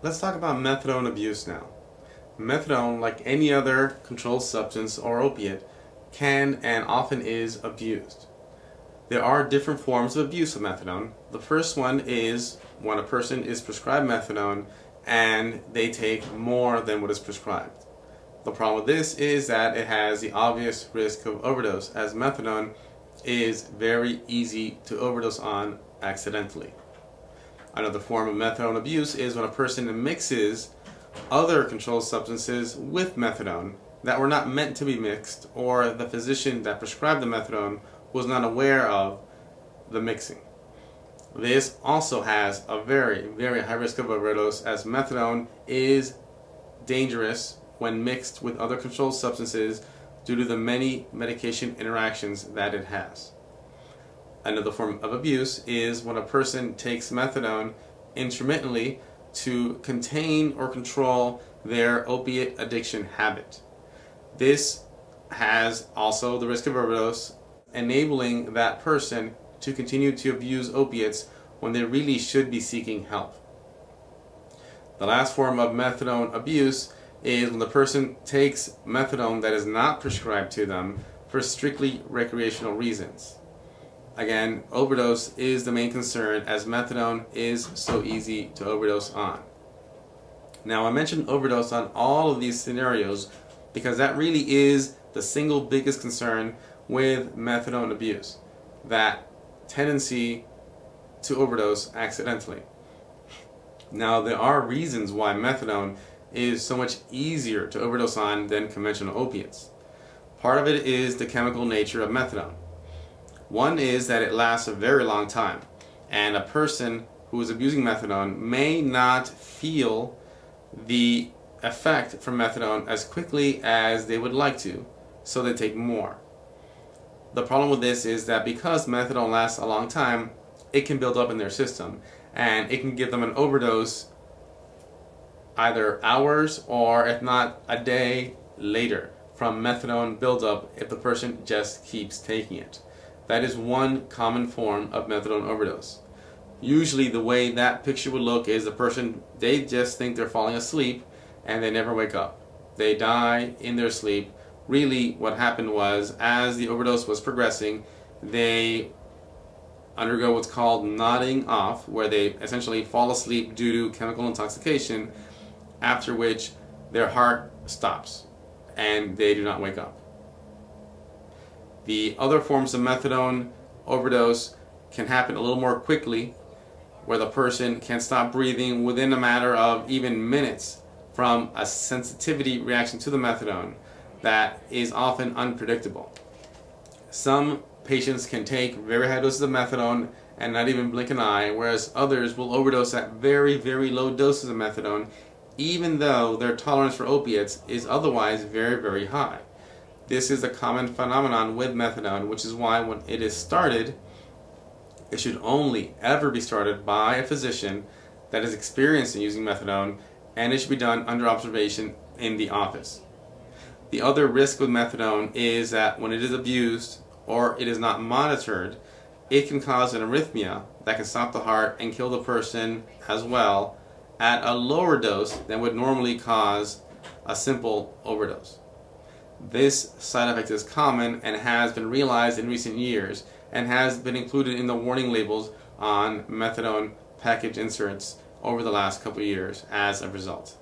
Let's talk about methadone abuse now. Methadone, like any other controlled substance or opiate, can and often is abused. There are different forms of abuse of methadone. The first one is when a person is prescribed methadone and they take more than what is prescribed. The problem with this is that it has the obvious risk of overdose, as methadone is very easy to overdose on accidentally. Another form of methadone abuse is when a person mixes other controlled substances with methadone that were not meant to be mixed or the physician that prescribed the methadone was not aware of the mixing. This also has a very, very high risk of overdose as methadone is dangerous when mixed with other controlled substances due to the many medication interactions that it has. Another form of abuse is when a person takes methadone intermittently to contain or control their opiate addiction habit. This has also the risk of overdose, enabling that person to continue to abuse opiates when they really should be seeking help. The last form of methadone abuse is when the person takes methadone that is not prescribed to them for strictly recreational reasons. Again, overdose is the main concern as methadone is so easy to overdose on. Now, I mentioned overdose on all of these scenarios because that really is the single biggest concern with methadone abuse that tendency to overdose accidentally. Now, there are reasons why methadone is so much easier to overdose on than conventional opiates. Part of it is the chemical nature of methadone. One is that it lasts a very long time, and a person who is abusing methadone may not feel the effect from methadone as quickly as they would like to, so they take more. The problem with this is that because methadone lasts a long time, it can build up in their system, and it can give them an overdose either hours or if not a day later from methadone buildup if the person just keeps taking it. That is one common form of methadone overdose. Usually the way that picture would look is the person, they just think they're falling asleep and they never wake up. They die in their sleep. Really what happened was as the overdose was progressing, they undergo what's called nodding off, where they essentially fall asleep due to chemical intoxication, after which their heart stops and they do not wake up. The other forms of methadone overdose can happen a little more quickly where the person can stop breathing within a matter of even minutes from a sensitivity reaction to the methadone that is often unpredictable. Some patients can take very high doses of methadone and not even blink an eye, whereas others will overdose at very, very low doses of methadone, even though their tolerance for opiates is otherwise very, very high. This is a common phenomenon with methadone, which is why when it is started, it should only ever be started by a physician that is experienced in using methadone, and it should be done under observation in the office. The other risk with methadone is that when it is abused or it is not monitored, it can cause an arrhythmia that can stop the heart and kill the person as well at a lower dose than would normally cause a simple overdose. This side effect is common and has been realized in recent years and has been included in the warning labels on methadone package inserts over the last couple years as a result.